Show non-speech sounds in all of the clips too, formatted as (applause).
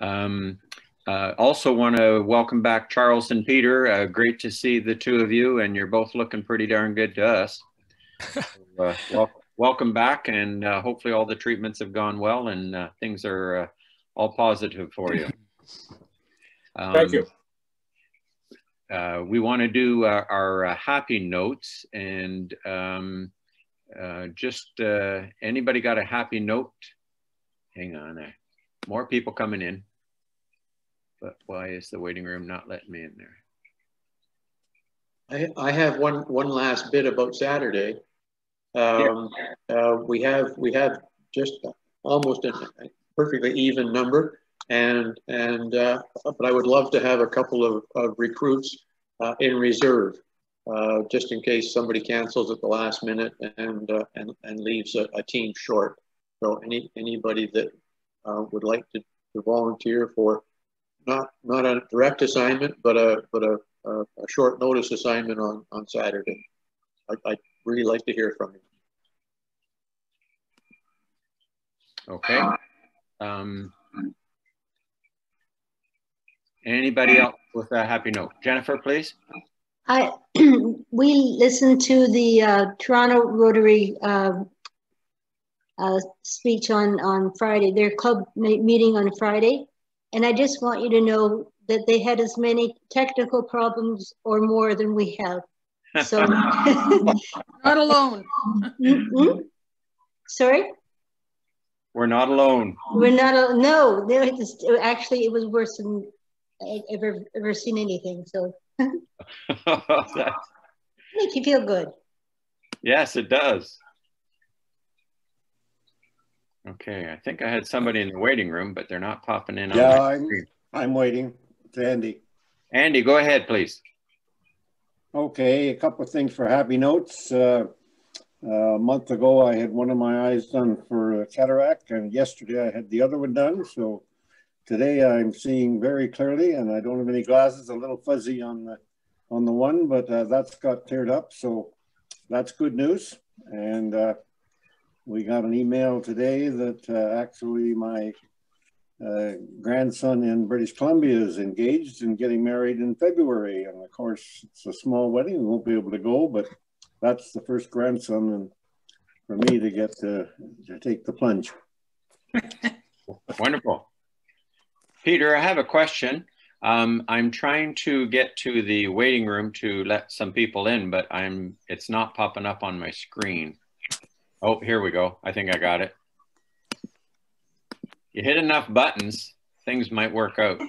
Um, uh, also want to welcome back Charles and Peter. Uh, great to see the two of you, and you're both looking pretty darn good to us. (laughs) uh, wel welcome back, and uh, hopefully all the treatments have gone well and uh, things are uh, all positive for you. Um, (laughs) Thank you. we want to do our happy notes, and um, just anybody got a happy note? Hang on, more people coming in but why is the waiting room not letting me in there? I, I have one one last bit about Saturday. Um, uh, we have we have just almost a perfectly even number, and and uh, but I would love to have a couple of, of recruits uh, in reserve, uh, just in case somebody cancels at the last minute and uh, and and leaves a, a, team short. So any anybody that uh, would like to, to volunteer for not not a direct assignment, but a but a, a, a short notice assignment on on Saturday. I, would really like to hear from you. Okay. Um, anybody else with a happy note? Jennifer, please. I (clears throat) we listened to the uh, Toronto Rotary uh, uh, speech on on Friday. Their club meeting on Friday, and I just want you to know that they had as many technical problems or more than we have. So (laughs) not alone. mm -hmm. Sorry? We're not alone. We're not alone. No, just, actually it was worse than I've ever ever seen anything. So (laughs) make you feel good. Yes, it does. Okay, I think I had somebody in the waiting room, but they're not popping in. Yeah, I'm, I'm waiting. It's Andy. Andy, go ahead, please. Okay, a couple of things for happy notes. Uh, uh, a month ago, I had one of my eyes done for a cataract, and yesterday I had the other one done. So today I'm seeing very clearly, and I don't have any glasses. A little fuzzy on the on the one, but uh, that's got cleared up. So that's good news. And uh, we got an email today that uh, actually my uh, grandson in British Columbia is engaged and getting married in February. And of course, it's a small wedding. We won't be able to go, but that's the first grandson and for me to get to, to take the plunge. (laughs) Wonderful. Peter, I have a question. Um, I'm trying to get to the waiting room to let some people in, but I'm it's not popping up on my screen. Oh, here we go. I think I got it. You hit enough buttons, things might work out.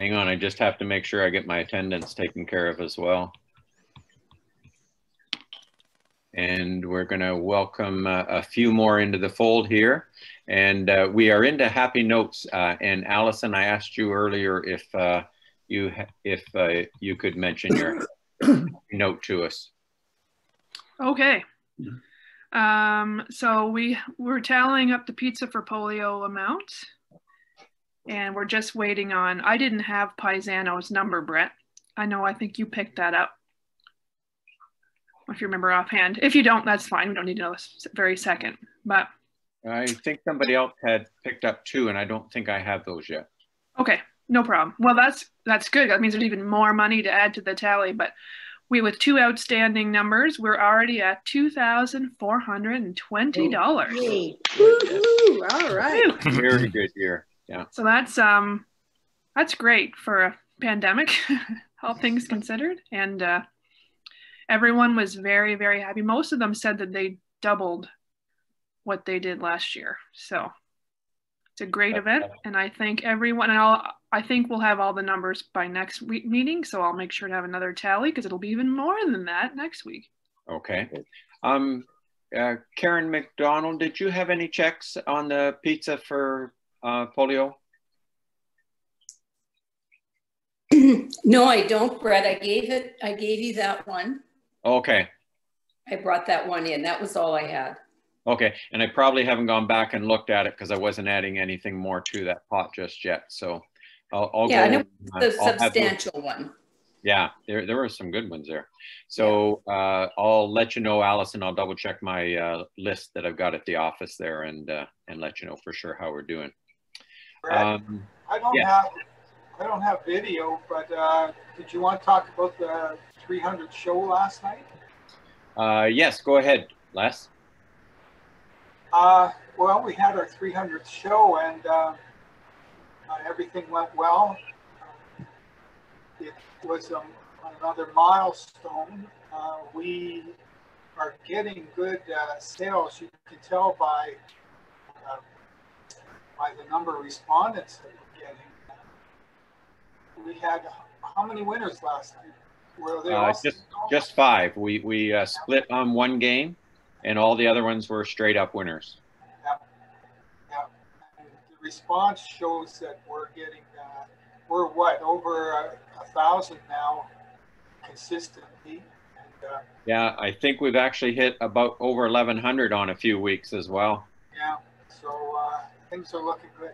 Hang on, I just have to make sure I get my attendance taken care of as well. And we're going to welcome uh, a few more into the fold here. And uh, we are into happy notes. Uh, and Allison, I asked you earlier if uh, you if uh, you could mention your note to us. Okay. Um, so we we're tallying up the pizza for polio amount, and we're just waiting on. I didn't have Paisano's number, Brett. I know. I think you picked that up. If you remember offhand. If you don't, that's fine. We don't need to know this very second. But I think somebody else had picked up two, and I don't think I have those yet. Okay. No problem. Well, that's that's good. That means there's even more money to add to the tally. But we, with two outstanding numbers, we're already at two thousand four hundred and twenty dollars. All right. Very good year. Yeah. So that's um, that's great for a pandemic, (laughs) all things considered, and uh, everyone was very very happy. Most of them said that they doubled what they did last year. So it's a great event, and I think everyone and I'll I think we'll have all the numbers by next week meeting, so I'll make sure to have another tally because it'll be even more than that next week. Okay. Um, uh, Karen McDonald, did you have any checks on the pizza for uh, polio? (clears throat) no, I don't, Brett. I gave it. I gave you that one. Okay. I brought that one in. That was all I had. Okay, and I probably haven't gone back and looked at it because I wasn't adding anything more to that pot just yet. So I'll, I'll yeah, go. Yeah, the uh, substantial one. Yeah, there, there were some good ones there. So uh, I'll let you know, Allison. I'll double check my uh, list that I've got at the office there and uh, and let you know for sure how we're doing. Um, I don't yeah. have I don't have video, but uh, did you want to talk about the 300 show last night? Uh, yes, go ahead, Les. Uh, well, we had our 300th show and uh, everything went well. It was um, another milestone. Uh, we are getting good uh, sales. You can tell by uh, by the number of respondents that we're getting. We had how many winners last night? Were they uh, just just five. We we uh, split on one game, and all the other ones were straight up winners. Yeah, yeah. The response shows that we're getting uh, we're what over a, a thousand now consistently. And, uh, yeah, I think we've actually hit about over 1,100 on a few weeks as well. Yeah, so uh, things are looking good.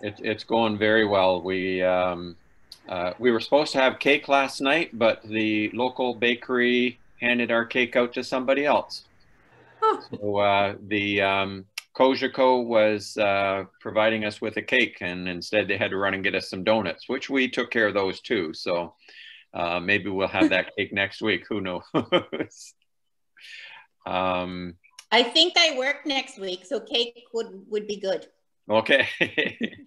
It, it's going very well. We um, uh, we were supposed to have cake last night, but the local bakery handed our cake out to somebody else. So uh, the um, Cogeco was uh, providing us with a cake, and instead they had to run and get us some donuts, which we took care of those too. So uh, maybe we'll have that (laughs) cake next week. Who knows? (laughs) um, I think I work next week, so cake would would be good. Okay. (laughs)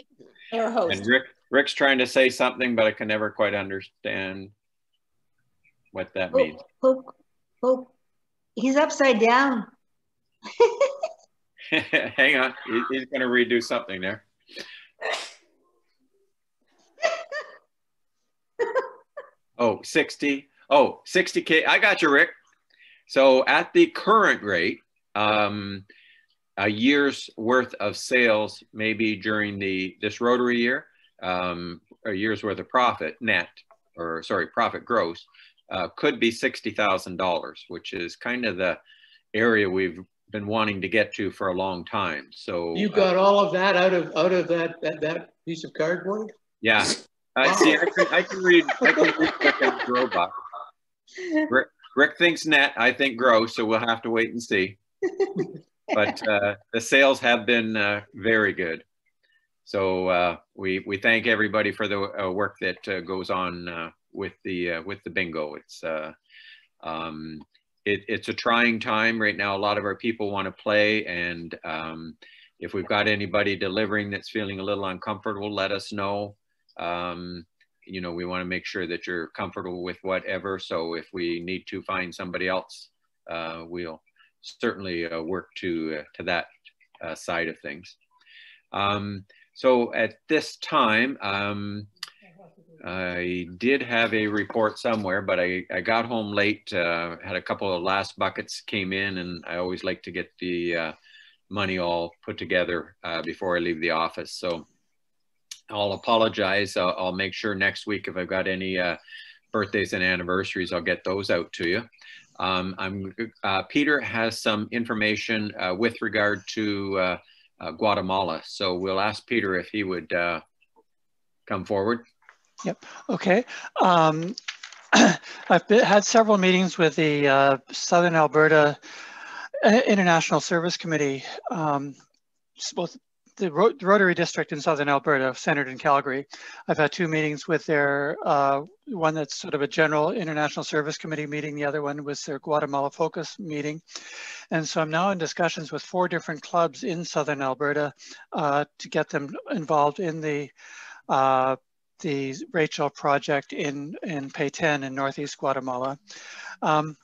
Our host. And Rick, Rick's trying to say something, but I can never quite understand what that oh, means. Oh, oh, he's upside down. (laughs) Hang on, he's going to redo something there. (laughs) Oh, 60. Oh, 60K. I got you, Rick. So at the current rate, um, a year's worth of sales, maybe during the this rotary year, um, a year's worth of profit net, or sorry, profit gross, uh, could be $60,000, which is kind of the area we've been wanting to get to for a long time. So you got uh, all of that out of out of that that, that piece of cardboard. Yeah. Uh, see, I can, I can read. I can read what grow by. (laughs) Rick, Rick thinks net. I think grow. So we'll have to wait and see. But uh, the sales have been uh, very good. So uh, we we thank everybody for the uh, work that uh, goes on uh, with the with the bingo. It's um, it, it's a trying time right now. A lot of our people want to play, and um, if we've got anybody delivering that's feeling a little uncomfortable, let us know. Um, you know, we want to make sure that you're comfortable with whatever. So if we need to find somebody else, uh, we'll certainly uh, work to uh, to that uh, side of things. Um, so at this time, um, I did have a report somewhere, but I, I got home late, uh, had a couple of last buckets came in, and I always like to get the uh, money all put together uh, before I leave the office. So I'll apologize. I'll, I'll, make sure next week if I've got any uh, birthdays and anniversaries, I'll get those out to you. Um, I'm, uh, Peter has some information uh, with regard to Guatemala. So we'll ask Peter if he would come forward. Yep. Okay. Um, (clears throat) I've been, had several meetings with the uh, Southern Alberta uh, International Service Committee, um, both the, Ro the, Rotary District in Southern Alberta, centered in Calgary. I've had two meetings with their, uh, one that's sort of a general International Service Committee meeting, the other one was their Guatemala Focus meeting. And so I'm now in discussions with four different clubs in Southern Alberta uh, to get them involved in the uh, the Rachel project in, in Petén in Northeast Guatemala. Um,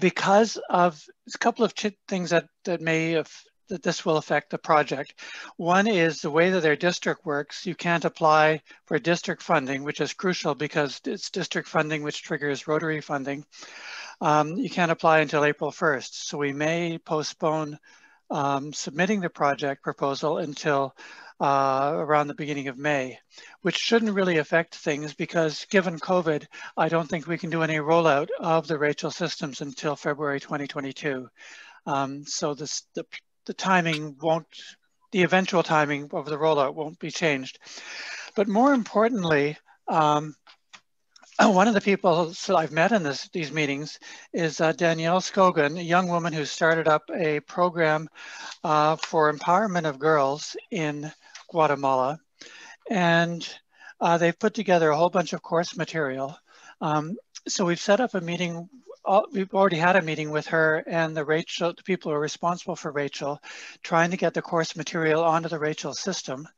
because of a couple of things that, that may have, that this will affect the project. One is the way that their district works. You can't apply for district funding, which is crucial because it's district funding which triggers Rotary funding. Um, you can't apply until April 1st. So we may postpone um, submitting the project proposal until uh, around the beginning of May, which shouldn't really affect things because given COVID, I don't think we can do any rollout of the Rachel systems until February 2022. Um, so this, the, the timing won't, the eventual timing of the rollout won't be changed. But more importantly, um, (clears throat) one of the people I've met in this, these meetings is uh, Danielle Scogan, a young woman who started up a program uh, for empowerment of girls in Guatemala. And uh, they've put together a whole bunch of course material. Um, so we've set up a meeting we've already had a meeting with her and the Rachel, the people who are responsible for Rachel, trying to get the course material onto the Rachel system.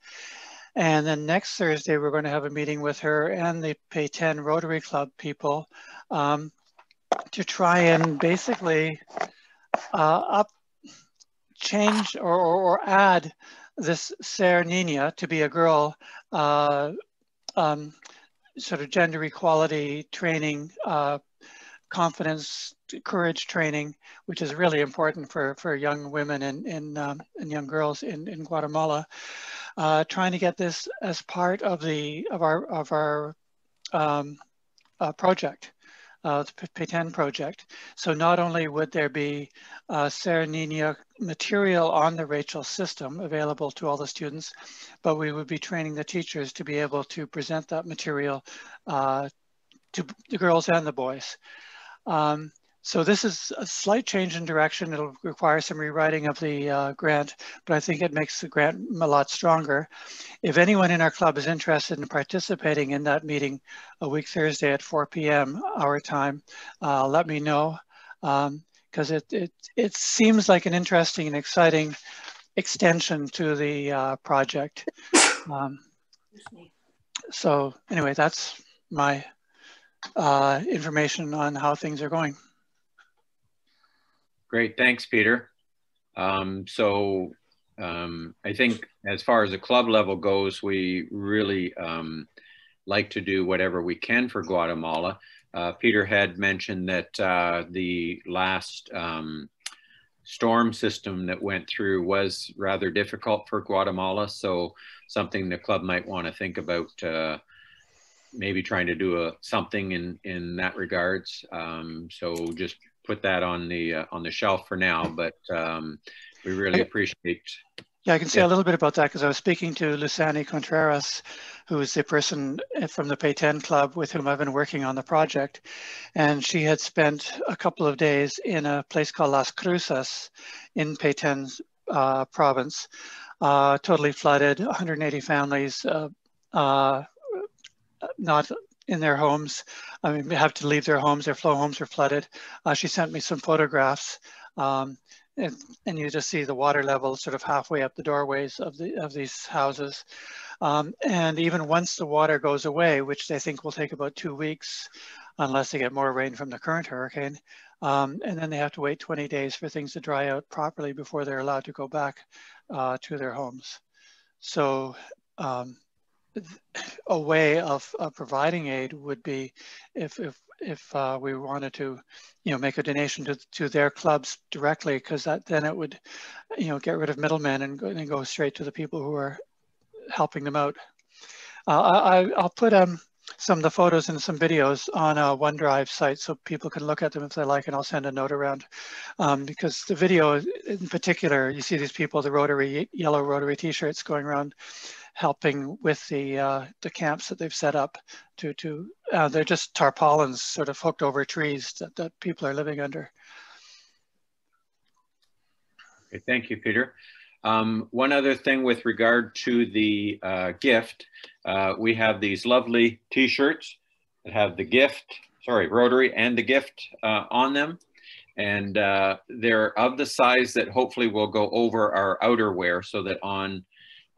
And then next Thursday, we're going to have a meeting with her and the Petén Rotary Club people um, to try and basically uh, up change or, or, or, add this Ser Nina to be a girl uh, um, sort of gender equality training, uh, confidence, courage training, which is really important for, for young women and, and, um, and young girls in, in Guatemala uh, trying to get this as part of the of our of our um, uh, project, uh, the Petén project. So not only would there be uh, material on the Rachel system available to all the students, but we would be training the teachers to be able to present that material uh, to the girls and the boys. Um, so this is a slight change in direction. It'll require some rewriting of the uh, grant, but I think it makes the grant a lot stronger. If anyone in our club is interested in participating in that meeting a week Thursday at 4 p.m. our time, uh, let me know because um, it, it, it seems like an interesting and exciting extension to the uh, project. Um, so anyway, that's my uh, information on how things are going. Great, thanks, Peter. Um, so um, I think as far as the club level goes, we really um, like to do whatever we can for Guatemala. Uh, Peter had mentioned that uh, the last um, storm system that went through was rather difficult for Guatemala. So something the club might want to think about uh, maybe trying to do a, something in, in that regards. Um, so just put that on the uh, on the shelf for now, but um, we really appreciate. Yeah, I can say yeah. a little bit about that because I was speaking to Lusani Contreras, who is the person from the Petén Club with whom I've been working on the project. And she had spent a couple of days in a place called Las Cruces in Petén's uh, province, uh, totally flooded, 180 families, uh, uh, not in their homes. I mean, have to leave their homes. Their flow homes are flooded. Uh, she sent me some photographs, um, and, and, you just see the water level sort of halfway up the doorways of the of these houses. Um, and even once the water goes away, which they think will take about two weeks, unless they get more rain from the current hurricane, um, and then they have to wait 20 days for things to dry out properly before they're allowed to go back uh, to their homes. So um, a way of, of, providing aid would be if if if uh, we wanted to, you know, make a donation to to their clubs directly, because that then it would, you know, get rid of middlemen and go, and go straight to the people who are helping them out. Uh, I I'll put um some of the photos and some videos on a OneDrive site so people can look at them if they like, and I'll send a note around. Um, because the video in particular, you see these people, the Rotary, yellow Rotary t-shirts going around helping with the uh, the camps that they've set up to to uh, they're just tarpaulins sort of hooked over trees that, that people are living under. Okay, thank you, Peter. Um, one other thing with regard to the uh, gift, uh, we have these lovely t-shirts that have the gift, sorry, Rotary and the gift uh, on them. And uh, they're of the size that hopefully will go over our outerwear so that on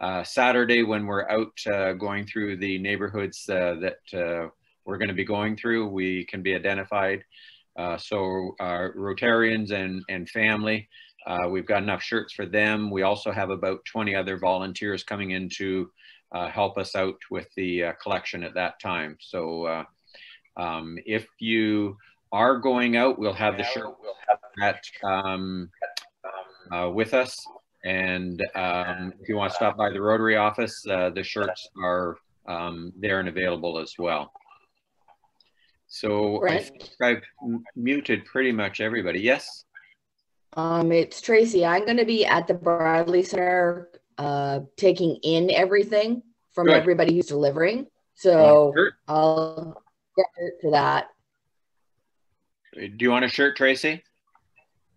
uh, Saturday when we're out uh, going through the neighborhoods that we're going to be going through, we can be identified. Uh, so Rotarians and, and family, we've got enough shirts for them. We also have about 20 other volunteers coming in to help us out with the collection at that time. So um, if you are going out, we'll have the shirt at, um, uh, with us and um, if you want to stop by the Rotary office, uh, the shirts are um, there and available as well. So I think I've muted pretty much everybody. Yes? Um, it's Tracy. I'm going to be at the Bradley Center uh, taking in everything from Good. everybody who's delivering. So. I'll get to that. Do you want a shirt, Tracy?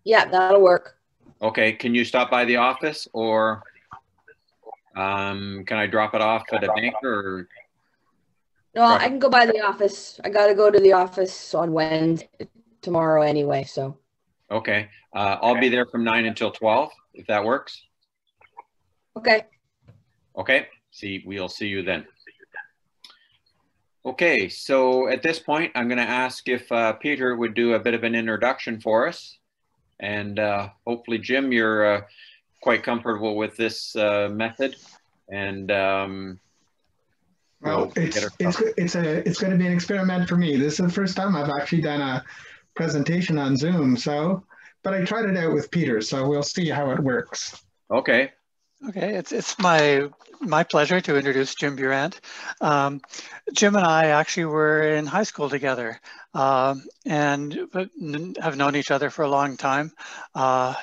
Yeah, that'll work. Okay, can you stop by the office or um, can I drop it off at a bank or? No, I can go by the office. I gotta go to the office on Wednesday, tomorrow anyway, so. Okay, uh, I'll be there from nine until 12, if that works. Okay, Okay, see, we'll see you then. Okay, so at this point, I'm going to ask if uh, Peter would do a bit of an introduction for us. And uh, hopefully, Jim, you're uh, quite comfortable with this uh, method. And um, Well, we'll it's get it's it's a it's going to be an experiment for me. This is the first time I've actually done a presentation on Zoom. So, but I tried it out with Peter, so we'll see how it works. okay, Okay, it's it's my my pleasure to introduce Jim Burant. Um, Jim and I actually were in high school together, um, and have known each other for a long time. Uh,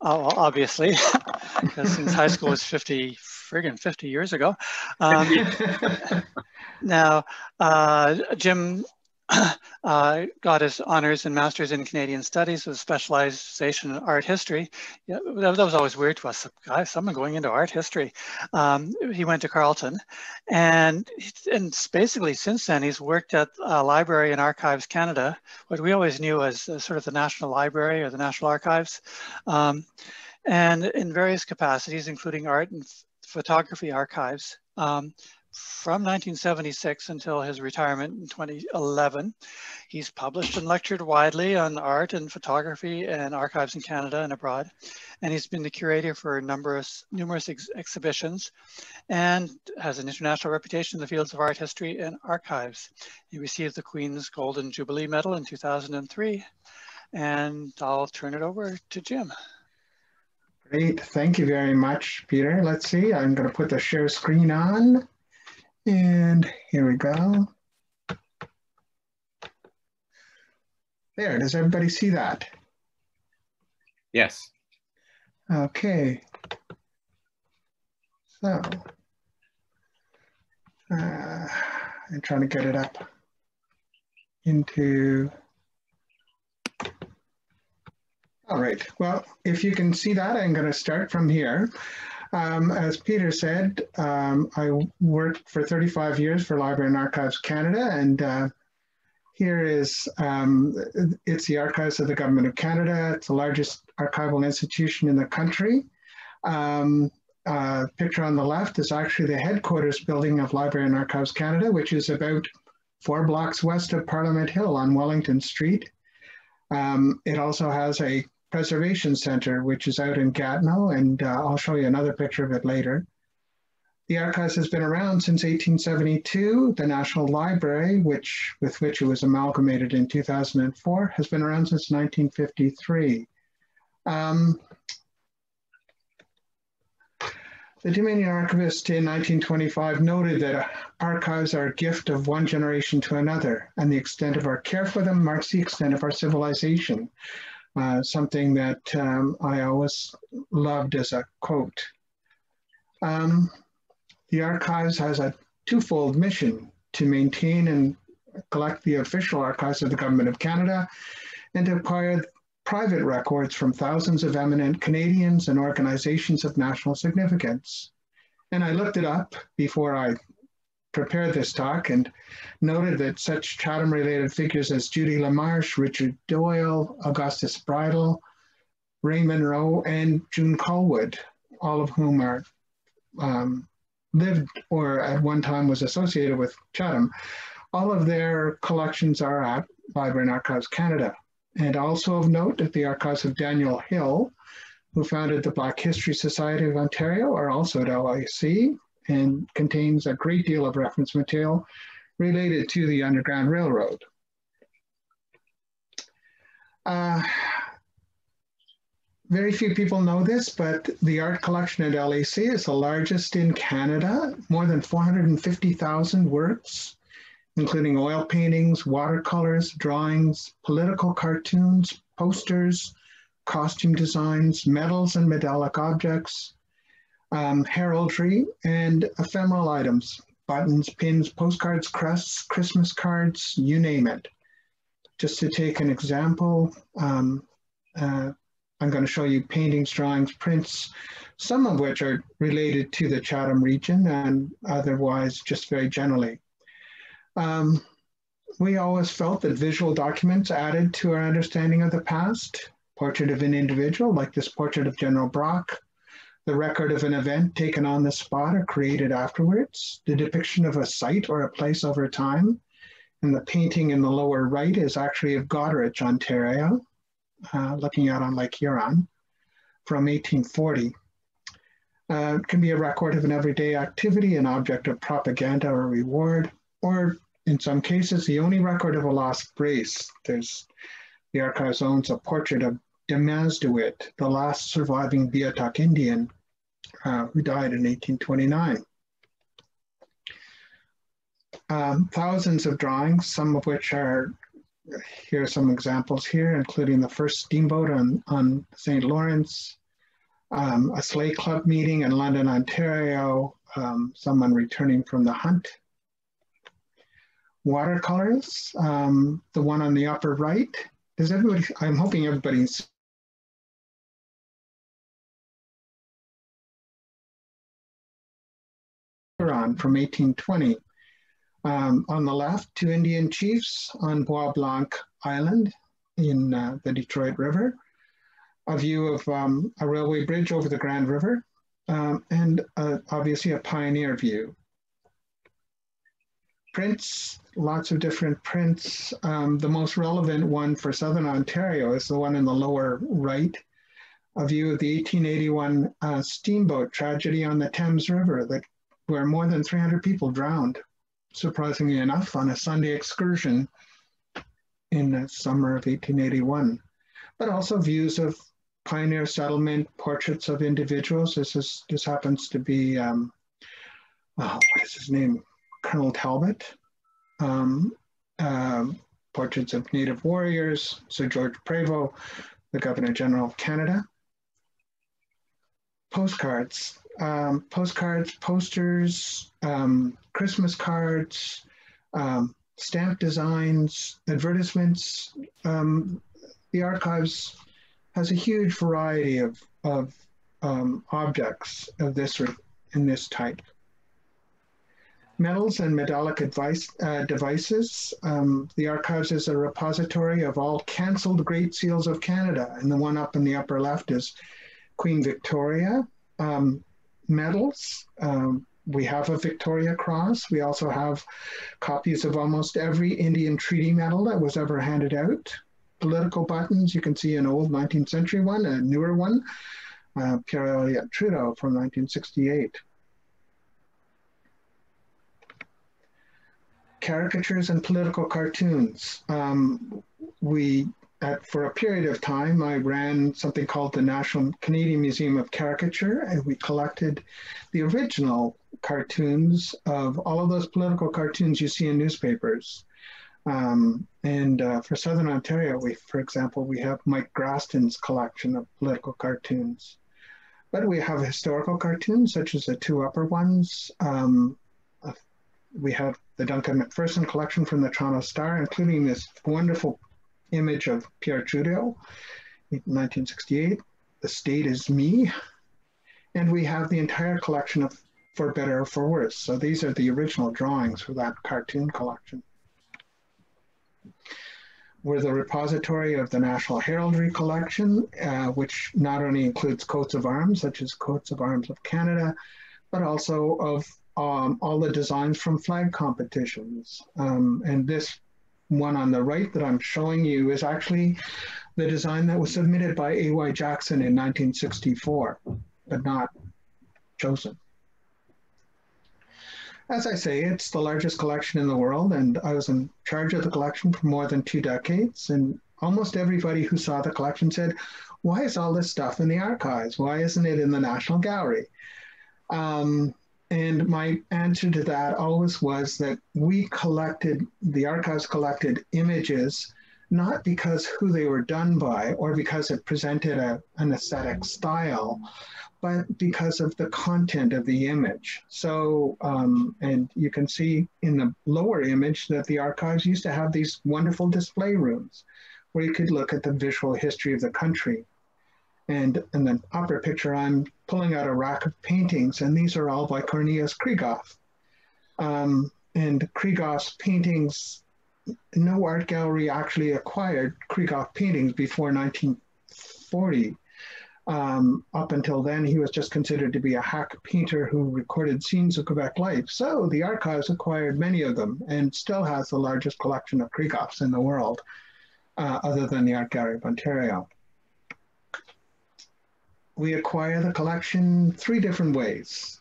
obviously, (laughs) because since high school was fifty friggin' fifty years ago. Um, (laughs) now, uh, Jim (clears throat) uh, got his honors and masters in Canadian studies with specialization in art history. Yeah, that, that was always weird to us. Guys, someone going into art history. Um, he went to Carleton, and and basically since then he's worked at uh, Library and Archives Canada, what we always knew as uh, sort of the National Library or the National Archives, um, and in various capacities, including art and photography archives. Um, from 1976 until his retirement in 2011. He's published and lectured widely on art and photography and archives in Canada and abroad. And he's been the curator for numerous, numerous ex exhibitions and has an international reputation in the fields of art history and archives. He received the Queen's Golden Jubilee Medal in 2003. And I'll turn it over to Jim. Great, thank you very much, Peter. Let's see, I'm going to put the share screen on. And here we go. There, does everybody see that? yes. Okay. So, uh, I'm trying to get it up into. All right. Well, if you can see that, I'm going to start from here. Um, as Peter said, um, I worked for 35 years for Library and Archives Canada, and uh, here is um, it's the Archives of the Government of Canada. It's the largest archival institution in the country. Um, uh, picture on the left is actually the headquarters building of Library and Archives Canada, which is about four blocks west of Parliament Hill on Wellington Street. Um, it also has a preservation center, which is out in Gatineau, and uh, I'll show you another picture of it later. The archives has been around since 1872. The National Library, which with which it was amalgamated in 2004, has been around since 1953. Um, the Dominion archivist in 1925 noted that archives are a gift of one generation to another, and the extent of our care for them marks the extent of our civilization. Uh, something that um, I always loved as a quote. Um, the archives has a twofold mission to maintain and collect the official archives of the Government of Canada and to acquire private records from thousands of eminent Canadians and organizations of national significance. And I looked it up before I prepared this talk and noted that such Chatham related figures as Judy LaMarsh, Richard Doyle, Augustus Bridle, Ray Monroe, and June Callwood, all of whom are um, lived or at one time was associated with Chatham, all of their collections are at Library and Archives Canada. And also of note that the archives of Daniel Hill, who founded the Black History Society of Ontario, are also at LAC and contains a great deal of reference material related to the Underground Railroad. Uh, very few people know this, but the art collection at LAC is the largest in Canada, more than 450,000 works, including oil paintings, watercolors, drawings, political cartoons, posters, costume designs, medals and medallic objects, um, heraldry, and ephemeral items. buttons, pins, postcards, crests, Christmas cards, you name it. Just to take an example, um, uh, I'm going to show you paintings, drawings, prints, some of which are related to the Chatham region and otherwise just very generally. Um, we always felt that visual documents added to our understanding of the past. Portrait of an individual, like this portrait of General Brock, the record of an event taken on the spot or created afterwards, the depiction of a site or a place over time. And the painting in the lower right is actually of Goderich, Ontario, uh, looking out on Lake Huron from 1840. Uh, it can be a record of an everyday activity, an object of propaganda or reward, or in some cases, the only record of a lost brace. There's the archives owns a portrait of Demasduit, the last surviving Beothuk Indian uh, who died in 1829. Um, thousands of drawings, some of which are, here are some examples here, including the first steamboat on, on St. Lawrence, um, a sleigh club meeting in London, Ontario, um, someone returning from the hunt. Watercolors, um, the one on the upper right. Is everybody, I'm hoping everybody's on from 1820. Um, on the left, two Indian chiefs on Bois Blanc Island in uh, the Detroit River, a view of um, a railway bridge over the Grand River, um, and uh, obviously a pioneer view. Prints, lots of different prints. Um, the most relevant one for Southern Ontario is the one in the lower right, a view of the 1881 uh, steamboat tragedy on the Thames River that where more than 300 people drowned, surprisingly enough, on a Sunday excursion in the summer of 1881. But also views of pioneer settlement, portraits of individuals. This is this happens to be um, oh, what is his name? Colonel Talbot. Um, uh, portraits of Native warriors. Sir George Prevost, the Governor General of Canada. Postcards um, postcards, posters, um, Christmas cards, um, stamp designs, advertisements. Um, the archives has a huge variety of, of um, objects of this in this type. Medals and medallic advice, uh, devices. Um, the archives is a repository of all cancelled Great Seals of Canada, and the one up in the upper left is Queen Victoria. Um, medals. Um, we have a Victoria Cross. We also have copies of almost every Indian treaty medal that was ever handed out. Political buttons, you can see an old 19th century one, a newer one, uh, Pierre Elliott Trudeau from 1968. Caricatures and political cartoons. Um, we at, for a period of time, I ran something called the National Canadian Museum of Caricature, and we collected the original cartoons of all of those political cartoons you see in newspapers. Um, and uh, for Southern Ontario, we, for example, we have Mike Graston's collection of political cartoons. But we have historical cartoons, such as the two upper ones. Um, uh, we have the Duncan Macpherson collection from the Toronto Star, including this wonderful image of Pierre Trudeau in 1968. The state is me. And we have the entire collection of For Better or For Worse. So these are the original drawings for that cartoon collection. We're the repository of the National Heraldry Collection, uh, which not only includes coats of arms, such as coats of arms of Canada, but also of um, all the designs from flag competitions. Um, and this one on the right that I'm showing you is actually the design that was submitted by A.Y. Jackson in 1964, but not chosen. As I say, it's the largest collection in the world, and I was in charge of the collection for more than two decades. And almost everybody who saw the collection said, Why is all this stuff in the archives? Why isn't it in the National Gallery? Um, and my answer to that always was that we collected, the archives collected images not because who they were done by or because it presented a, an aesthetic style, but because of the content of the image. So, um, and you can see in the lower image that the archives used to have these wonderful display rooms where you could look at the visual history of the country. And in the upper picture, I'm pulling out a rack of paintings, and these are all by Cornelius Krieghoff. Um, and Krieghoff's paintings, no art gallery actually acquired Krieghoff paintings before 1940. Um, up until then, he was just considered to be a hack painter who recorded scenes of Quebec life. So the archives acquired many of them and still has the largest collection of Krieghoffs in the world, uh, other than the Art Gallery of Ontario. We acquire the collection three different ways.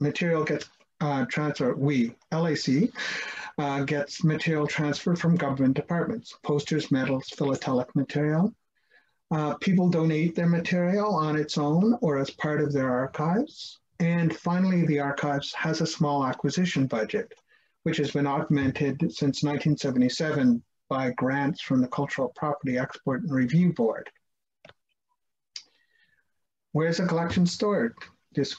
Material gets uh, transferred, we, LAC, uh, gets material transferred from government departments, posters, medals, philatelic material, uh, people donate their material on its own or as part of their archives. And finally, the archives has a small acquisition budget, which has been augmented since 1977 by grants from the Cultural Property Export and Review Board. Where's the collection stored? This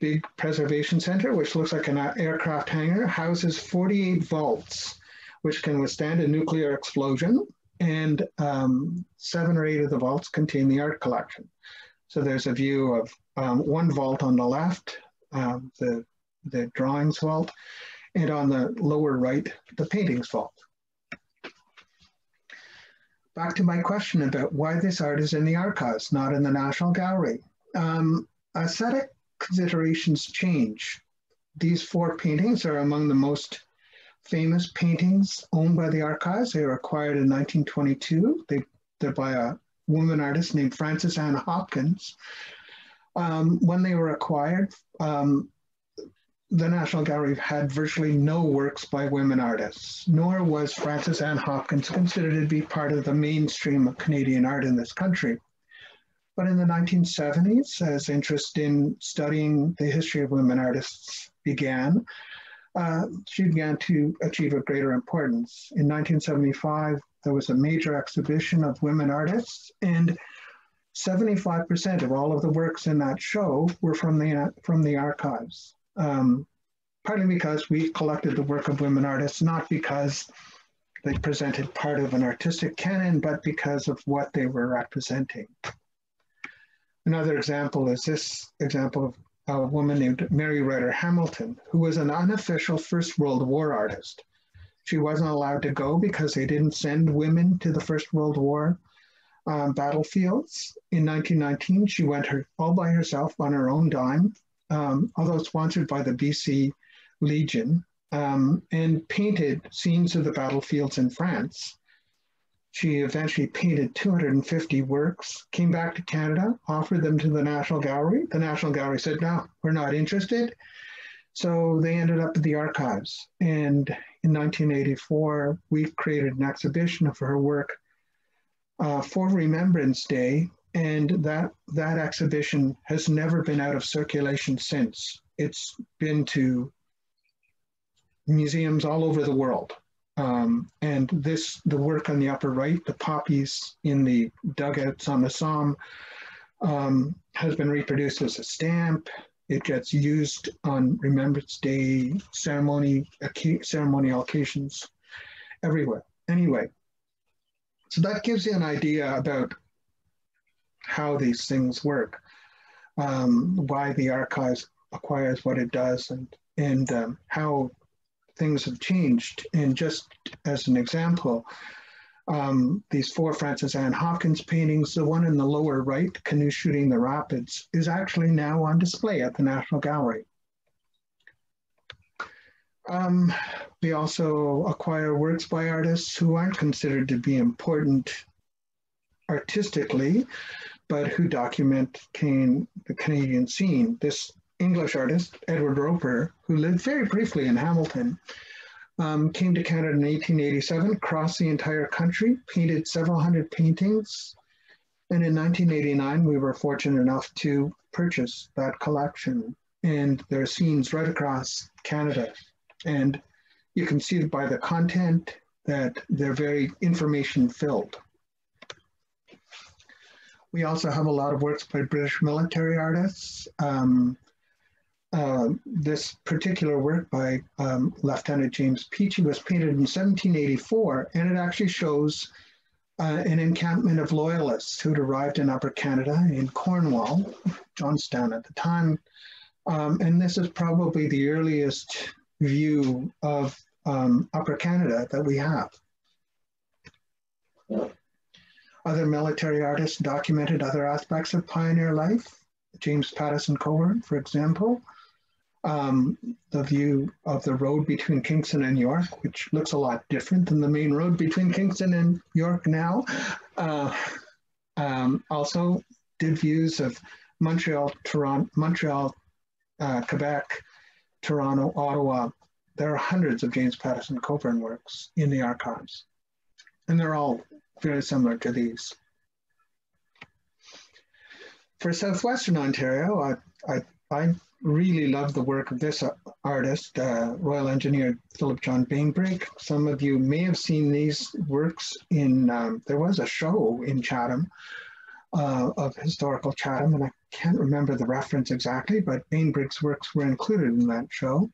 big preservation center, which looks like an aircraft hangar, houses 48 vaults, which can withstand a nuclear explosion and um, seven or eight of the vaults contain the art collection. So there's a view of um, one vault on the left, um, the, the drawings vault, and on the lower right, the paintings vault. Back to my question about why this art is in the archives, not in the National Gallery. Um, aesthetic considerations change. These four paintings are among the most famous paintings owned by the archives. They were acquired in 1922. They, they're by a woman artist named Frances Ann Hopkins. Um, when they were acquired, um, the National Gallery had virtually no works by women artists, nor was Frances Ann Hopkins considered to be part of the mainstream of Canadian art in this country. But in the 1970s, as interest in studying the history of women artists began, uh, she began to achieve a greater importance. In 1975, there was a major exhibition of women artists, and 75% of all of the works in that show were from the, from the archives. Um, partly because we collected the work of women artists, not because they presented part of an artistic canon, but because of what they were representing. Another example is this example of a woman named Mary Riter Hamilton, who was an unofficial First World War artist. She wasn't allowed to go because they didn't send women to the First World War um, battlefields. In 1919, she went her, all by herself on her own dime, um, although sponsored by the BC Legion, um, and painted scenes of the battlefields in France. She eventually painted 250 works, came back to Canada, offered them to the National Gallery. The National Gallery said, no, we're not interested. So they ended up at the archives. And in 1984, we created an exhibition of her work uh, for Remembrance Day. And that, that exhibition has never been out of circulation since. It's been to museums all over the world. Um, and this, the work on the upper right, the poppies in the dugouts on the Somme, um, has been reproduced as a stamp. It gets used on Remembrance Day ceremony, ceremonial occasions everywhere. Anyway, so that gives you an idea about how these things work, um, why the archives acquires what it does, and and um, how things have changed. And just as an example, um, these four Frances Ann Hopkins paintings, the one in the lower right, Canoe Shooting the Rapids, is actually now on display at the National Gallery. Um, we also acquire works by artists who aren't considered to be important artistically, but who document can, the Canadian scene. This English artist, Edward Roper, who lived very briefly in Hamilton, um, came to Canada in 1887, crossed the entire country, painted several hundred paintings. And in 1989, we were fortunate enough to purchase that collection. And there are scenes right across Canada. And you can see by the content that they're very information filled. We also have a lot of works by British military artists. Um, uh, this particular work by um, Lieutenant James Peachey was painted in 1784, and it actually shows uh, an encampment of loyalists who'd arrived in Upper Canada in Cornwall, Johnstown at the time. Um, and this is probably the earliest view of um, Upper Canada that we have. Other military artists documented other aspects of pioneer life. James Pattison Cockburn, for example, um, the view of the road between Kingston and York, which looks a lot different than the main road between Kingston and York now. Uh, um, also did views of Montreal, Toronto, Montreal, uh, Quebec, Toronto, Ottawa. There are hundreds of James Pattison Cockburn works in the archives, and they're all very similar to these. For Southwestern Ontario, I, I, I really love the work of this artist, uh, Royal Engineer Philip John Bainbrigge. Some of you may have seen these works in, um, there was a show in Chatham uh, of historical Chatham, and I can't remember the reference exactly, but Bainbrigge's works were included in that show.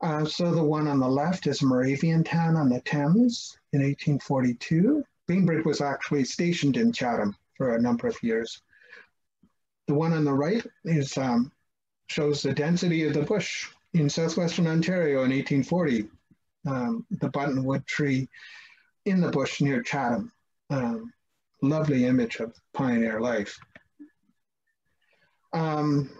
Uh, so the one on the left is Moravian Town on the Thames in 1842. Bainbrigge was actually stationed in Chatham for a number of years. The one on the right is um, shows the density of the bush in southwestern Ontario in 1840. Um, the buttonwood tree in the bush near Chatham. Um, lovely image of pioneer life. Um,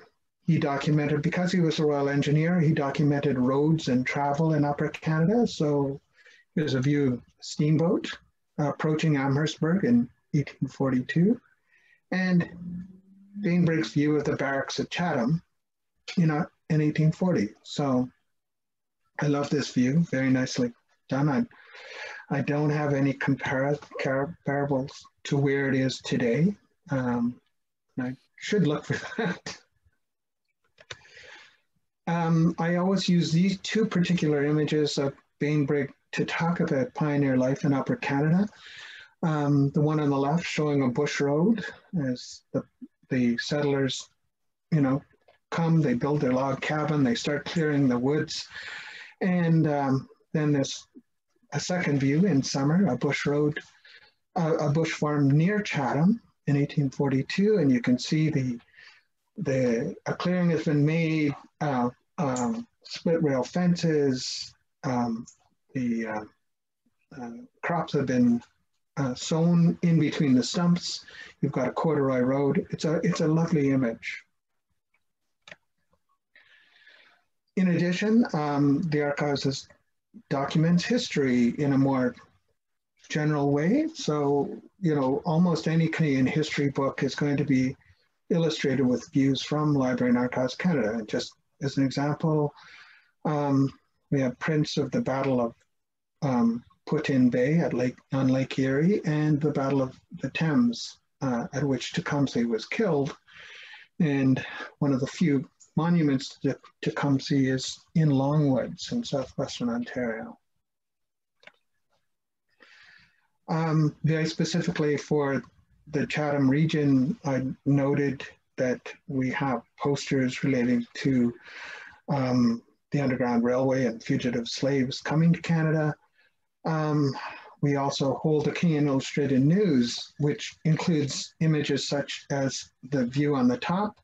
he documented, because he was a Royal Engineer, he documented roads and travel in Upper Canada. So here's a view of steamboat approaching Amherstburg in 1842. And Bainbrigge's view of the barracks at Chatham you know, in 1840. So I love this view, very nicely done. I, I don't have any compar comparables to where it is today. Um, I should look for that. Um, I always use these two particular images of Bainbrig to talk about pioneer life in Upper Canada. Um, the one on the left showing a bush road as the, the settlers, you know, come, they build their log cabin, they start clearing the woods. And um, then there's a second view in summer, a bush road, a bush farm near Chatham in 1842. And you can see the, the a clearing has been made, uh, um, split rail fences, um, the uh, uh crops have been uh, sown in between the stumps. You've got a corduroy road. It's a, it's a lovely image. In addition, um, the archives documents history in a more general way. So, you know, almost any Canadian history book is going to be illustrated with views from Library and Archives Canada. And just as an example, um, we have prints of the Battle of um, Put-in Bay at Lake, on Lake Erie and the Battle of the Thames uh, at which Tecumseh was killed. And one of the few monuments to Tecumseh is in Longwoods in southwestern Ontario. Um, very specifically for the Chatham region, I noted that we have posters relating to um, the Underground Railway and fugitive slaves coming to Canada. Um, we also hold a Canadian Illustrated News, which includes images such as the view on the top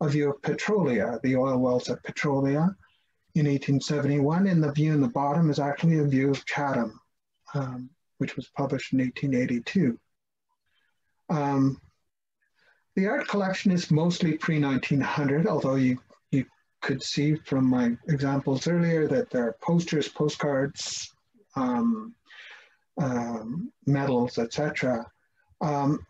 a view of Petrolia, the oil wells at Petrolia in 1871, and the view in the bottom is actually a view of Chatham, um, which was published in 1882. Um, the art collection is mostly pre-1900, although you, you could see from my examples earlier that there are posters, postcards, um, um, medals, etc. Um,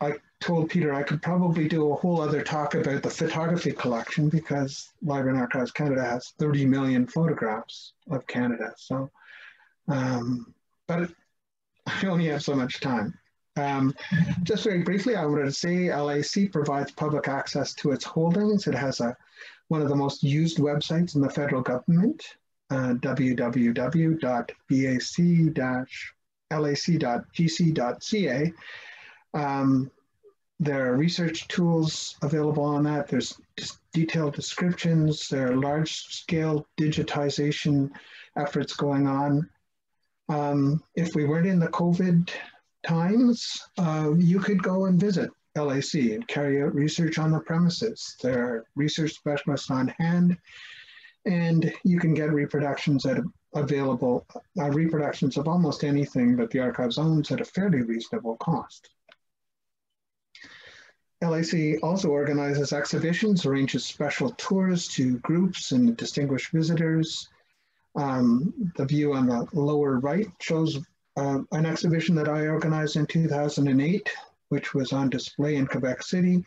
I told Peter I could probably do a whole other talk about the photography collection because Library and Archives Canada has 30 million photographs of Canada. So, um, but I only have so much time. Um, just very briefly, I wanted to say LAC provides public access to its holdings. It has a one of the most used websites in the federal government. Uh, www.bac-lac.gc.ca. Um, there are research tools available on that. There's detailed descriptions. There are large scale digitization efforts going on. Um, if we weren't in the COVID times, uh, you could go and visit LAC and carry out research on the premises. There are research specialists on hand, and you can get reproductions at available uh, reproductions of almost anything that the archives owns at a fairly reasonable cost. LAC also organizes exhibitions, arranges special tours to groups and distinguished visitors. Um, the view on the lower right shows uh, an exhibition that I organized in 2008, which was on display in Quebec City.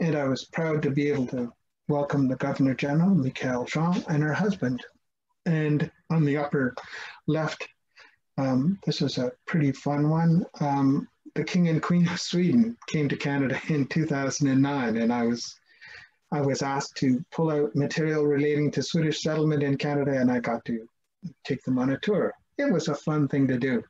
And I was proud to be able to welcome the Governor General, Michaëlle Jean, and her husband. And on the upper left, um, this is a pretty fun one. Um, the King and Queen of Sweden came to Canada in 2009, and I was I was asked to pull out material relating to Swedish settlement in Canada, and I got to take them on a tour. It was a fun thing to do.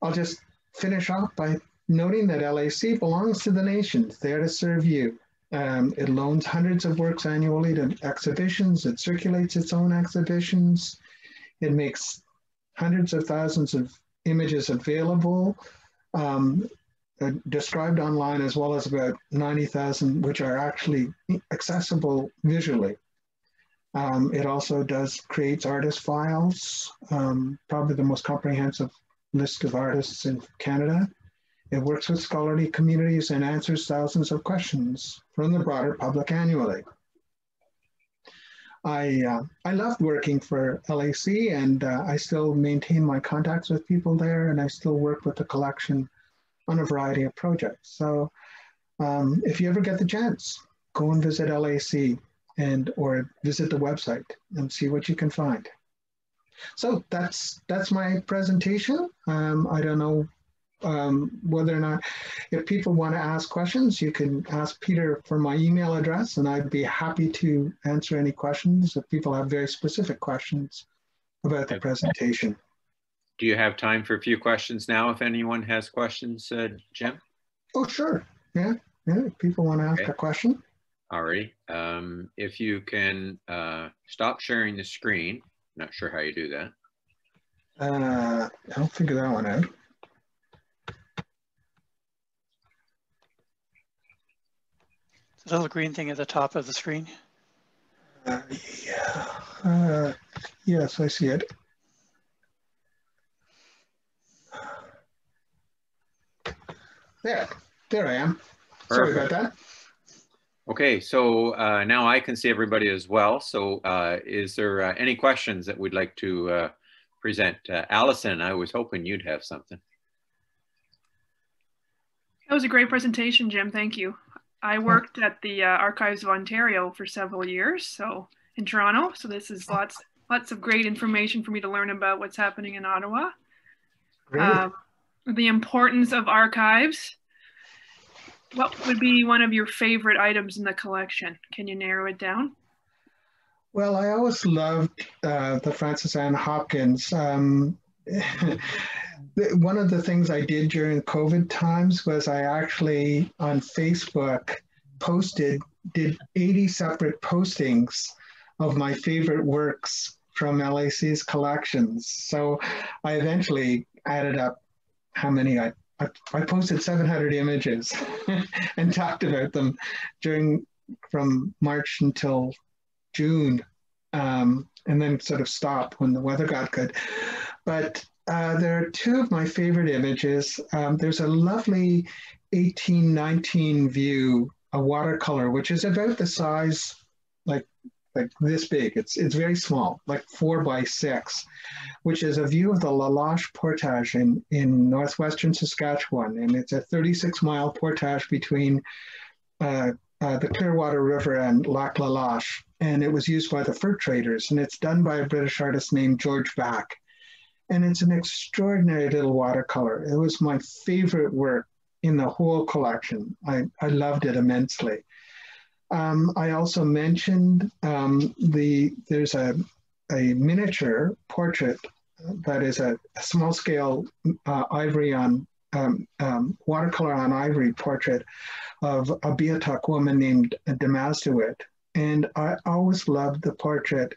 I'll just finish off by noting that LAC belongs to the nations, there to serve you. Um, it loans hundreds of works annually to exhibitions. It circulates its own exhibitions. It makes hundreds of thousands of images available, um, uh, described online, as well as about 90,000, which are actually accessible visually. Um, it also does creates artist files, um, probably the most comprehensive list of artists in Canada. It works with scholarly communities and answers thousands of questions from the broader public annually. I, uh, I loved working for LAC and uh, I still maintain my contacts with people there and I still work with the collection on a variety of projects. So um, if you ever get the chance, go and visit LAC and or visit the website and see what you can find. So that's that's my presentation. Um, I don't know um, whether or not, if people want to ask questions, you can ask Peter for my email address and I'd be happy to answer any questions if people have very specific questions about the presentation. Do you have time for a few questions now if anyone has questions, uh, Jim? Oh, sure. Yeah, yeah. If people want to ask okay. a question. Alrighty. Um, if you can uh, stop sharing the screen. Not sure how you do that. Uh, I'll figure that one out. The little green thing at the top of the screen? Uh, yeah. Uh, yes, I see it. There, there I am. Perfect. Sorry about that. Okay, so uh, now I can see everybody as well. So uh, is there uh, any questions that we'd like to uh, present? Uh, Allison, I was hoping you'd have something. That was a great presentation, Jim. Thank you. I worked at the uh, Archives of Ontario for several years, so in Toronto. So this is lots lots of great information for me to learn about what's happening in Ottawa. Um, the importance of archives. What would be one of your favorite items in the collection? Can you narrow it down? Well, I always loved uh, the Frances Ann Hopkins. Um, (laughs) one of the things I did during COVID times was I actually on Facebook posted, did 80 separate postings of my favorite works from LAC's collections. So I eventually added up how many I, I, I posted 700 images (laughs) and talked about them during from March until June um, and then sort of stopped when the weather got good. But uh, there are two of my favorite images. Um, there's a lovely 1819 view, a watercolor, which is about the size like like this big. It's it's very small, like four by six, which is a view of the La Loche Portage in, in northwestern Saskatchewan. And it's a 36 mile portage between uh, uh, the Clearwater River and Lac La Loche. And it was used by the fur traders. And it's done by a British artist named George Back and it's an extraordinary little watercolor. It was my favorite work in the whole collection. I, I loved it immensely. Um, I also mentioned um, the there's a a miniature portrait that is a, a small scale uh, ivory on um, um, watercolor on ivory portrait of a Beothuk woman named Demasduit. And I always loved the portrait.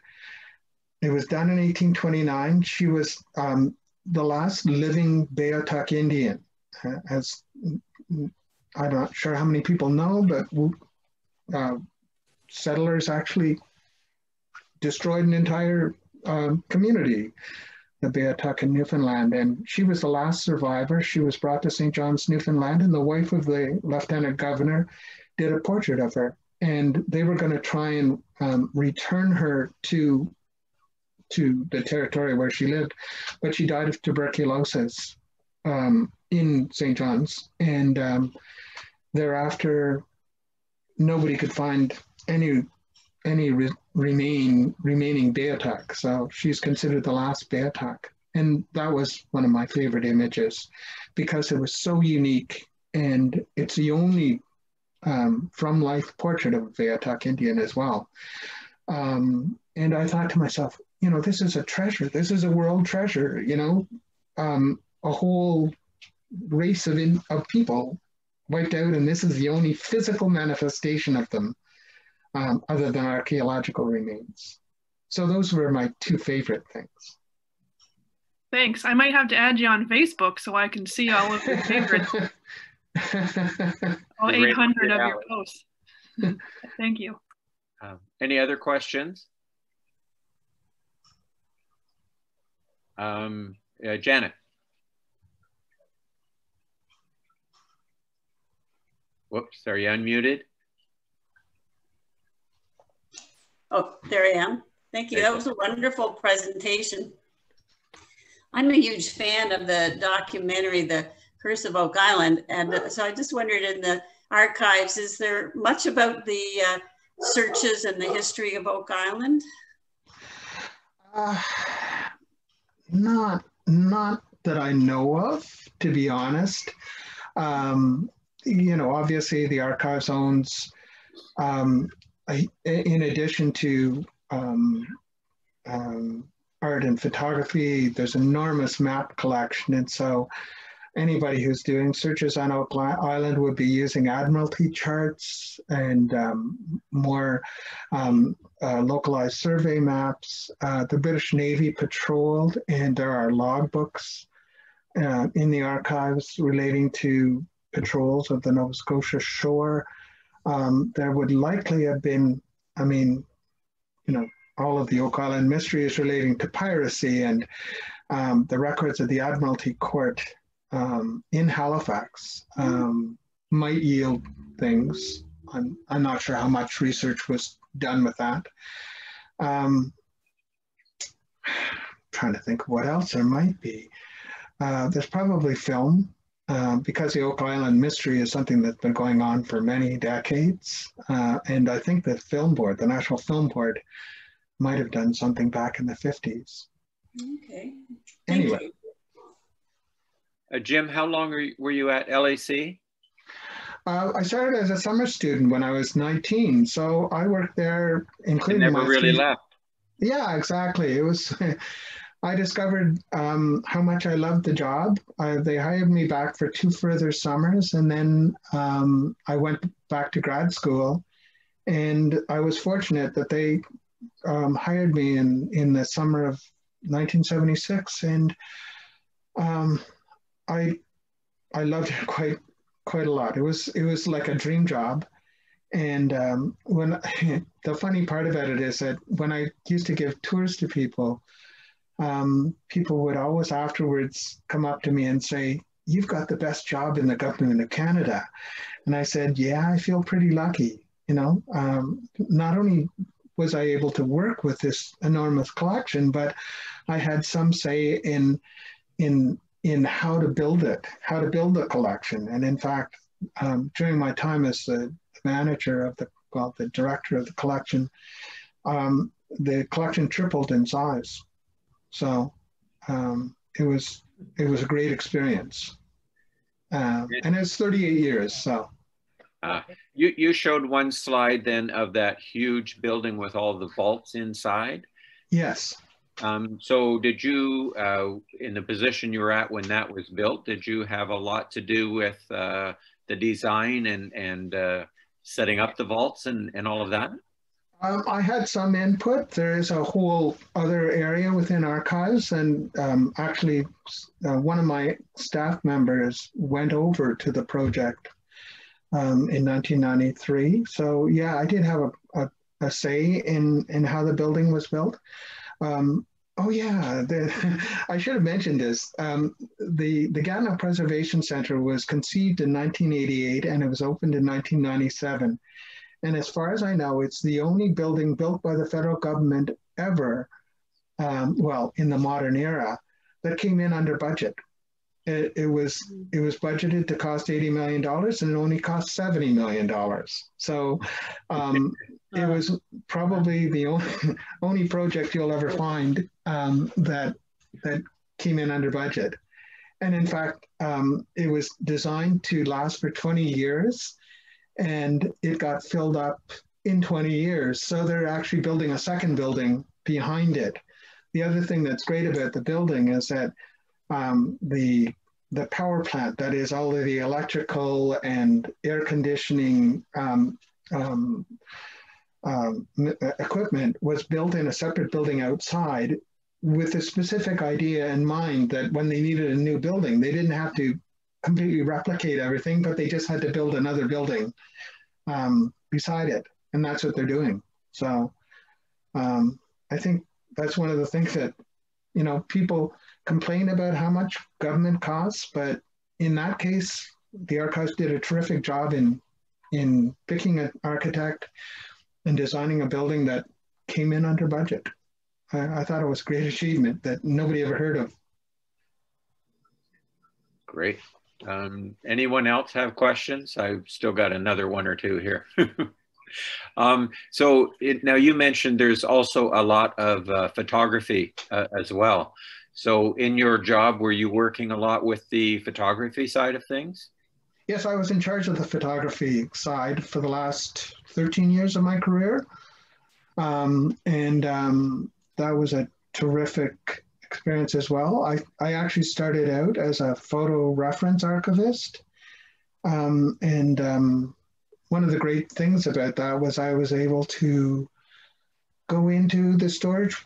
It was done in 1829. She was um, the last living Beothuk Indian. Uh, as I'm not sure how many people know, but uh, settlers actually destroyed an entire um, community, the Beothuk in Newfoundland. And she was the last survivor. She was brought to St. John's, Newfoundland, and the wife of the lieutenant governor did a portrait of her. And they were going to try and um, return her to to the territory where she lived, but she died of tuberculosis um, in St. John's, and um, thereafter nobody could find any any re remain remaining Beothuk. So she's considered the last Beothuk. And that was one of my favorite images because it was so unique. And it's the only um, from life portrait of a Beothuk Indian as well. Um, and I thought to myself, you know, this is a treasure. This is a world treasure, you know, um, a whole race of, in, of people wiped out, and this is the only physical manifestation of them um, other than archaeological remains. So those were my two favorite things. Thanks. I might have to add you on Facebook so I can see all of your favorites. (laughs) all 800 of your posts. Thank you. Um, any other questions? Um, uh, Janet. Whoops, are you unmuted? Oh, there I am. Thank you. That was a wonderful presentation. I'm a huge fan of the documentary, The Curse of Oak Island. And uh, so I just wondered in the archives, is there much about the uh, searches and the history of Oak Island? Uh, not, not that I know of, to be honest. Um, you know, obviously the archives owns um, in addition to um, um, art and photography, there's enormous map collection. And so anybody who's doing searches on Oak Island would be using Admiralty charts and um, more um, uh, localized survey maps. Uh, the British Navy patrolled and there are logbooks uh, in the archives relating to patrols of the Nova Scotia shore um, there would likely have been, I mean, you know, all of the Oak Island mysteries relating to piracy and um, the records of the Admiralty Court um, in Halifax um, might yield things. I'm, I'm not sure how much research was done with that. Um, trying to think what else there might be. Uh, there's probably film uh, because the Oak Island mystery is something that's been going on for many decades. Uh, and I think the film board, the National Film Board, might have done something back in the 50s. Okay. Thank anyway. Uh, Jim, how long you, were you at LAC? Uh, I started as a summer student when I was 19. So I worked there, including. You never really left. Yeah, exactly. It was. (laughs) I discovered um, how much I loved the job. Uh, they hired me back for two further summers, and then um, I went back to grad school. And I was fortunate that they um, hired me in, in the summer of 1976, and um, I I loved it (laughs) quite quite a lot. It was it was like a dream job. And um, when (laughs) the funny part about it is that when I used to give tours to people, um, people would always afterwards come up to me and say, You've got the best job in the government of Canada. And I said, Yeah, I feel pretty lucky. You know, um, not only was I able to work with this enormous collection, but I had some say in in in how to build it, how to build the collection. And in fact, um, during my time as the manager of the well, the director of the collection, um, the collection tripled in size. So um, it was it was a great experience, uh, and it's 38 years. So Uh, you, you showed one slide then of that huge building with all the vaults inside. Yes. Um, so did you, uh, in the position you were at when that was built, did you have a lot to do with uh, the design and, and uh, setting up the vaults and, and all of that? Um, I had some input. There is a whole other area within archives, and um, actually, uh, one of my staff members went over to the project um, in 1993. So yeah, I did have a, a, a, say in in how the building was built. Um, oh yeah, the, (laughs) I should have mentioned this. Um, the the Gatineau Preservation Center was conceived in 1988, and it was opened in 1997. And as far as I know, it's the only building built by the federal government ever, um, well, in the modern era, that came in under budget. It, it, was it was budgeted to cost eighty million dollars, and it only cost seventy million dollars. So um, it was probably the only, (laughs) only project you'll ever find um, that that came in under budget. And in fact, um, it was designed to last for twenty years and it got filled up in 20 years. So they're actually building a second building behind it. The other thing that's great about the building is that um, the the power plant, that is all of the electrical and air conditioning um, um, um equipment was built in a separate building outside with a specific idea in mind that when they needed a new building, they didn't have to completely replicate everything, but they just had to build another building um, beside it. And that's what they're doing. So um, I think that's one of the things that, you know, people complain about how much government costs, but in that case, the archives did a terrific job in in picking an architect and designing a building that came in under budget. I, I thought it was a great achievement that nobody ever heard of. Great. Um, anyone else have questions? I've still got another one or two here. (laughs) um, so it, now you mentioned there's also a lot of uh, photography uh, as well. So in your job, were you working a lot with the photography side of things? Yes, I was in charge of the photography side for the last 13 years of my career. Um, and um, that was a terrific experience as well. I, I actually started out as a photo reference archivist. Um, and um, one of the great things about that was I was able to go into the storage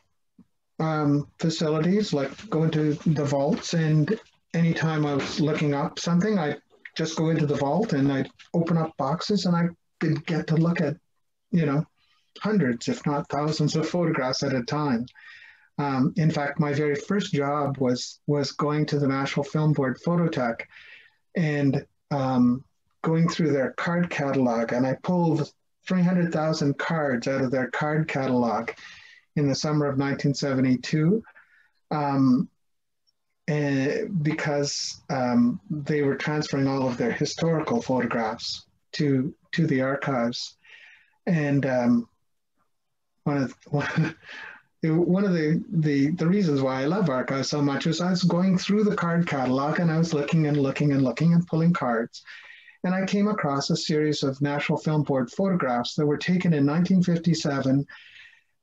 um, facilities, like go into the vaults, and anytime I was looking up something, I just go into the vault and I'd open up boxes and I could get to look at, you know, hundreds, if not thousands of photographs at a time. Um, in fact, my very first job was was going to the National Film Board Photothèque and um, going through their card catalog. And I pulled 300,000 cards out of their card catalog in the summer of 1972 um, because um, they were transferring all of their historical photographs to, to the archives. And um, one of, one, (laughs) one of the, the, the reasons why I love archives so much is I was going through the card catalog and I was looking and looking and looking and pulling cards. And I came across a series of National Film Board photographs that were taken in 1957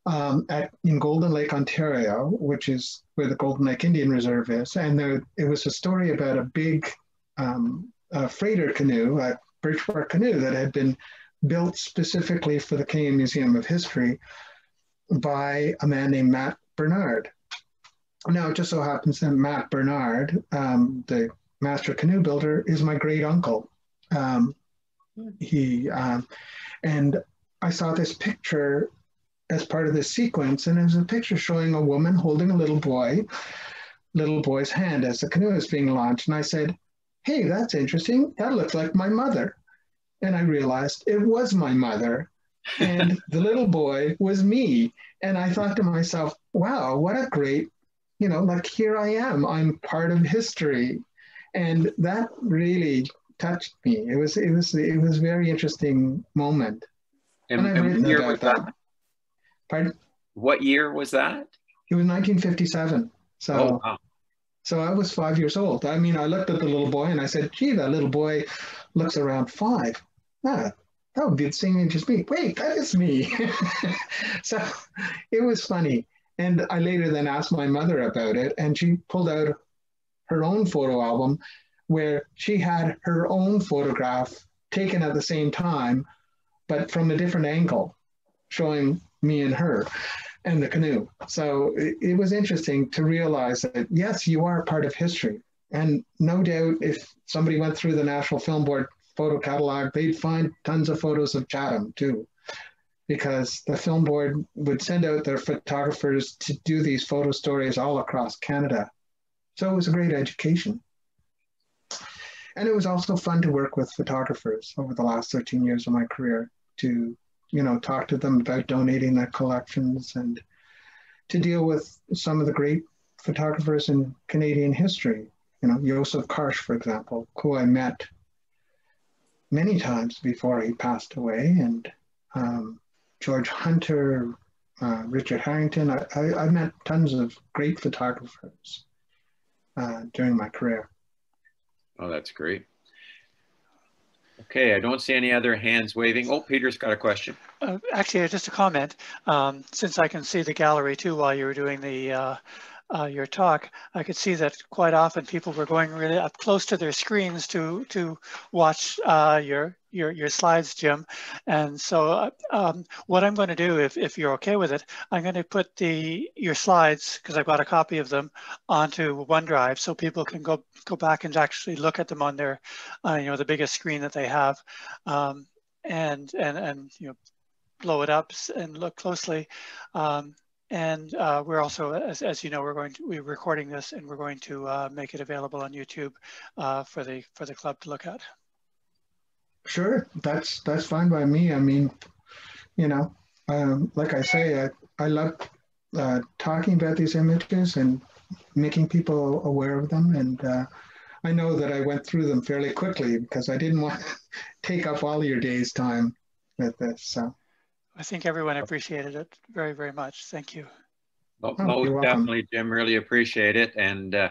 um, at, in Golden Lake, Ontario, which is where the Golden Lake Indian Reserve is. And there, it was a story about a big um, a freighter canoe, a Birchbark canoe that had been built specifically for the Canadian Museum of History by a man named Matt Bernard. Now, it just so happens that Matt Bernard, um, the master canoe builder, is my great uncle. Um, he um, and I saw this picture as part of this sequence, and there's a picture showing a woman holding a little boy, little boy's hand as the canoe is being launched. And I said, "Hey, that's interesting. That looks like my mother." And I realized it was my mother and (laughs) the little boy was me. And I thought to myself, wow, what a great, you know, like here I am, I'm part of history. And that really touched me. It was, it was, it was a very interesting moment. And, and, and year was that? Pardon? What year was that? It was 1957. So, oh, wow. so I was five years old. I mean, I looked at the little boy and I said, "Gee, that little boy looks around five. Ah, that would be the same age as me. Wait, that is me." (laughs) so, it was funny. And I later then asked my mother about it, and she pulled out her own photo album where she had her own photograph taken at the same time, but from a different angle, showing me and her and the canoe. So it, it was interesting to realize that, yes, you are part of history. And no doubt if somebody went through the National Film Board photo catalog, they'd find tons of photos of Chatham too, because the film board would send out their photographers to do these photo stories all across Canada. So it was a great education. And it was also fun to work with photographers over the last 13 years of my career to you know, talk to them about donating their collections and to deal with some of the great photographers in Canadian history. You know, Josef Karsh, for example, who I met many times before he passed away, and um, George Hunter, uh, Richard Harrington. I, I, I, met tons of great photographers uh, during my career. Oh, that's great. Okay, I don't see any other hands waving. Oh, Peter's got a question. Uh, actually, just a comment. Um, since I can see the gallery too while you were doing the uh, uh, your talk, I could see that quite often people were going really up close to their screens to to watch uh, your your your slides, Jim. And so, uh, um, what I'm going to do, if if you're okay with it, I'm going to put the your slides because I've got a copy of them onto OneDrive, so people can go go back and actually look at them on their, uh, you know, the biggest screen that they have, um, and and and you know blow it up and look closely. Um, and uh, we're also, as, as, you know, we're going to, we're recording this and we're going to uh, make it available on YouTube uh, for the for the club to look at. Sure, that's that's fine by me. I mean, you know, um, like I say, I, I love uh, talking about these images and making people aware of them. And uh, I know that I went through them fairly quickly because I didn't want (laughs) to take up all your day's time with this. So. I think everyone appreciated it very, very much. Thank you. Well, oh, most definitely, Jim. Really appreciate it, and uh,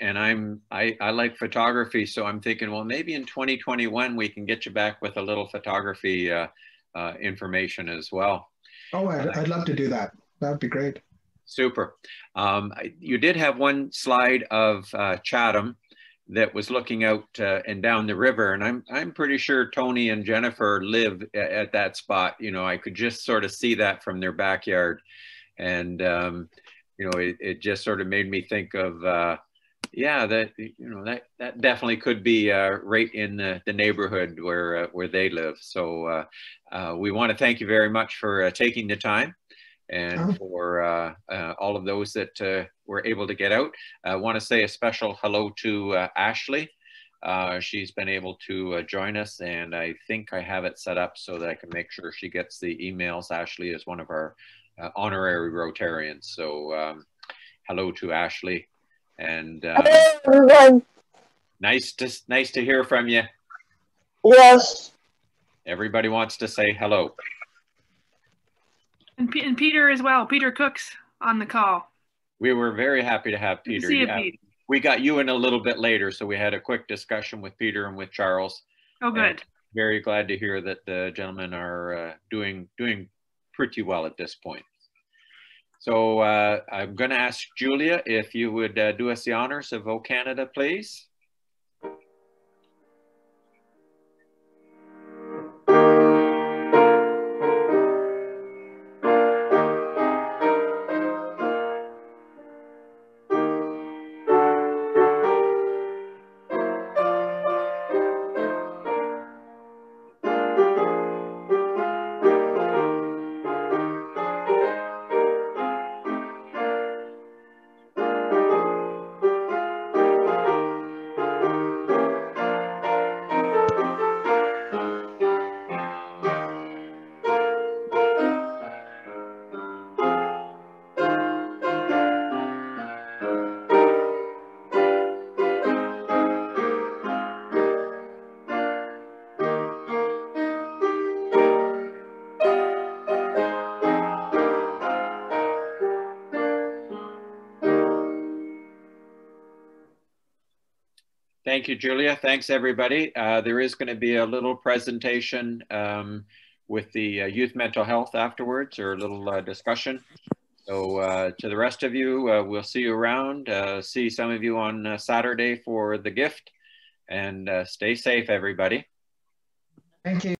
and I'm I, I like photography, so I'm thinking, well, maybe in 2021 we can get you back with a little photography uh, uh, information as well. Oh, I'd, I'd love to do that. That'd be great. Super. Um, you did have one slide of uh, Chatham that was looking out uh, and down the river. And I'm I'm pretty sure Tony and Jennifer live at, at that spot. You know, I could just sort of see that from their backyard, and um, you know, it, it just sort of made me think of. Uh, yeah, that you know that that definitely could be uh, right in the, the neighborhood where uh, where they live. So uh, uh, we want to thank you very much for taking the time, and oh. for uh, uh, all of those that uh, were able to get out. I want to say a special hello to uh, Ashley. Uh, she's been able to uh, join us, and I think I have it set up so that I can make sure she gets the emails. Ashley is one of our honorary Rotarians, so um, hello to Ashley. And um, nice to nice to hear from you. Yes. Everybody wants to say hello and Peter as well. Peter Cooks on the call. We were very happy to have Peter. see you, yeah. Pete. We got you in a little bit later, so we had a quick discussion with Peter and with Charles. Oh, good. Very glad to hear that the gentlemen are uh, doing doing pretty well at this point. So uh, I'm going to ask Julia if you would uh, do us the honors of O Canada, please. Thank you, Julia. Thanks, everybody. Uh, there is going to be a little presentation um, with the uh, youth mental health afterwards, or a little uh, discussion. So uh, to the rest of you, uh, we'll see you around. Uh, see some of you on Saturday for the gift. And stay safe, everybody. Thank you.